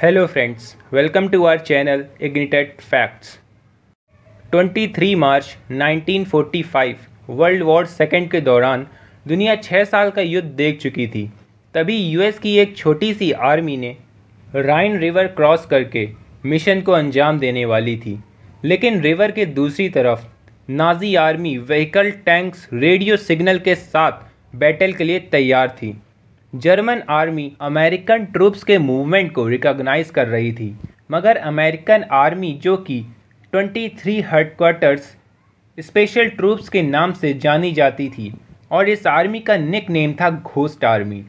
Hello friends, welcome to our channel Ignited Facts. 23 March 1945 world war second के दौरान दुनिया छः साल का युद्ध देख चुकी थी। तभी यूएस की एक छोटी सी आर्मी ने राइन रिवर क्रॉस करके मिशन को अंजाम देने वाली थी। लेकिन रिवर के दूसरी तरफ़ Nazi army vehicle tanks radio signal के साथ बैटल के लिए तैयार थी। जर्मन आर्मी अमेरिकन ट्रूप्स के मूवमेंट को रिकॉग्नाइज कर रही थी, मगर अमेरिकन आर्मी जो कि 23 हेडक्वार्टर्स स्पेशल ट्रूप्स के नाम से जानी जाती थी और इस आर्मी का निक नेम था घोस्ट आर्मी,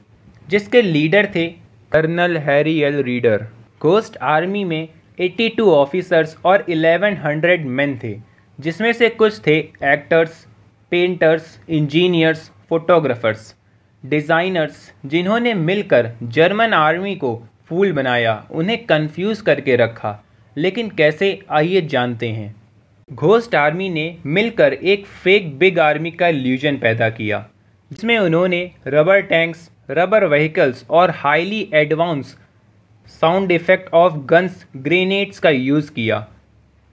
जिसके लीडर थे colonel Harry L Reeder. Ghost army में 82 ऑफिसर्स और 1100 मैन थे, जिसमें से कुछ थे actors, painters, engineers, photographers. Designers जिन्होंने मिलकर जर्मन आर्मी को फूल बनाया, उन्हें कंफ्यूज करके रखा। लेकिन कैसे, आइए जानते हैं। घोस्ट आर्मी ने मिलकर एक फेक बिग आर्मी का ल्यूजन पैदा किया, जिसमें उन्होंने रबर टैंक्स रबर व्हीकल्स और highly advance sound effect of guns grenades का यूज़ किया।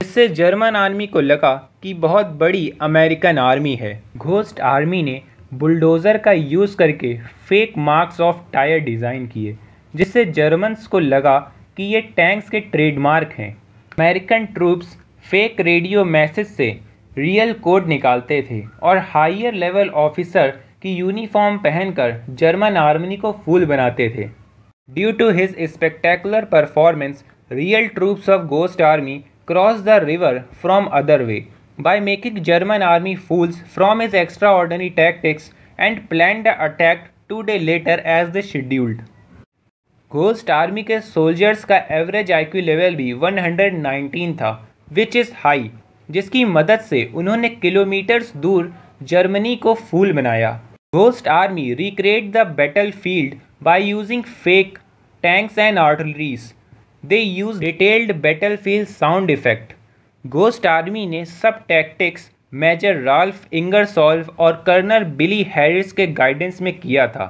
इससे जर्मन आर्मी को लगा कि बहुत बड़ी अमेरिकन आर्मी है। घोस्ट आर्मी ने बुलडोज़र का यूज़ करके fake marks of tyre design किए, जिससे जर्मन्स को लगा कि ये टैंक्स के ट्रेडमार्क हैं। American troops fake radio message से रियल कोड निकालते थे और हाइयर लेवल ऑफिसर की यूनिफॉर्म पहनकर जर्मन आर्मी को फूल बनाते थे। Due to his spectacular performance real troops of ghost army cross the river from other way by making German army fools from his extraordinary tactics and planned the attack two days later as they scheduled. Ghost army के soldiers का average IQ level भी 119 था which is high जिसकी मदद से उन्होंने kilometres दूर Germany को फूल बनाया। Ghost army recreate the battlefield by using fake tanks and artilleries they use detailed battlefield sound effect ghost army ने सब टैक्टिक्स मेजर राल्फ इंगरसॉल्व और कर्नल बिली हैरिस के गाइडेंस में किया था।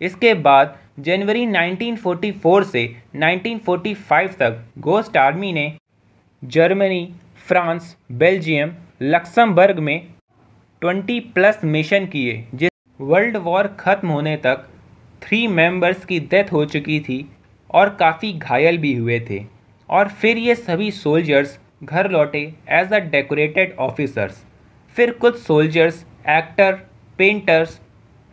इसके बाद जनवरी 1944 से 1945 तक गोस्ट आर्मी ने जर्मनी, फ्रांस, बेल्जियम, लक्समबर्ग में 20 प्लस मिशन किए, जिस वर्ल्ड वॉर ख़त्म होने तक थ्री मेंबर्स की डेथ हो चुकी थी और काफ़ी घायल भी हुए थे। और फिर ये सभी सोल्जर्स घर लौटे एज अ डेकोरेटेड ऑफिसर्स फिर कुछ soldiers actor painters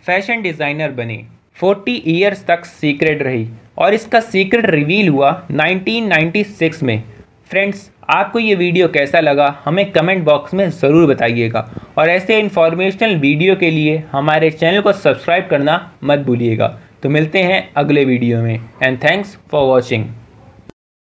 fashion designer बने। 40 ईयर्स तक सीक्रेट रही और इसका सीक्रेट रिवील हुआ 1996 में। फ्रेंड्स आपको ये वीडियो कैसा लगा, हमें कमेंट बॉक्स में ज़रूर बताइएगा। और ऐसे इन्फॉर्मेशनल वीडियो के लिए हमारे चैनल को सब्सक्राइब करना मत भूलिएगा। तो मिलते हैं अगले वीडियो में। And thanks for watching